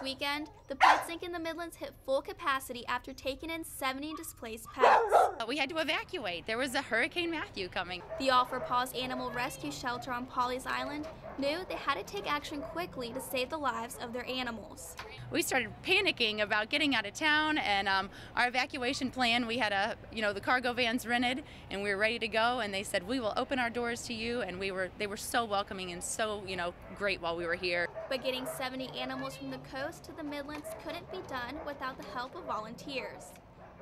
This weekend, the Pets Inc in the Midlands hit full capacity after taking in 70 displaced pets. We had to evacuate. There was a Hurricane Matthew coming. The All 4 Paws Animal Rescue Shelter on Pawleys Island knew they had to take action quickly to save the lives of their animals. We started panicking about getting out of town and um, our evacuation plan. We had a, you know, the cargo vans rented and we were ready to go. And they said we will open our doors to you. And we were, they were so welcoming and so, you know, great while we were here. But getting 70 animals from the coast to the Midlands couldn't be done without the help of volunteers.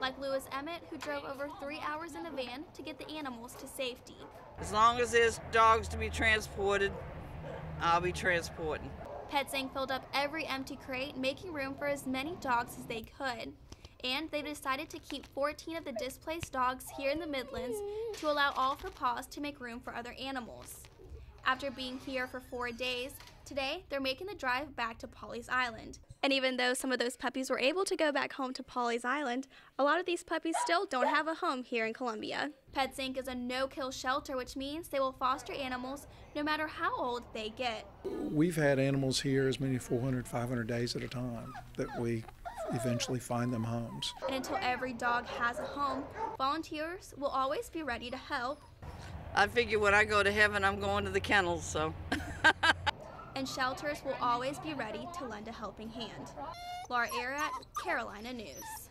Like Lewis Emmett, who drove over three hours in a van to get the animals to safety. As long as there's dogs to be transported, I'll be transporting. Pets Inc filled up every empty crate, making room for as many dogs as they could. And they decided to keep 14 of the displaced dogs here in the Midlands to allow All 4 Paws to make room for other animals. After being here for four days, today they're making the drive back to Pawley's Island. And even though some of those puppies were able to go back home to Pawley's Island, a lot of these puppies still don't have a home here in Columbia. Pets Inc is a no-kill shelter, which means they will foster animals no matter how old they get. We've had animals here as many as 400, 500 days at a time that we eventually find them homes. And until every dog has a home, volunteers will always be ready to help. I figure when I go to heaven, I'm going to the kennels, so. and shelters will always be ready to lend a helping hand. Laura Ararat, Carolina News.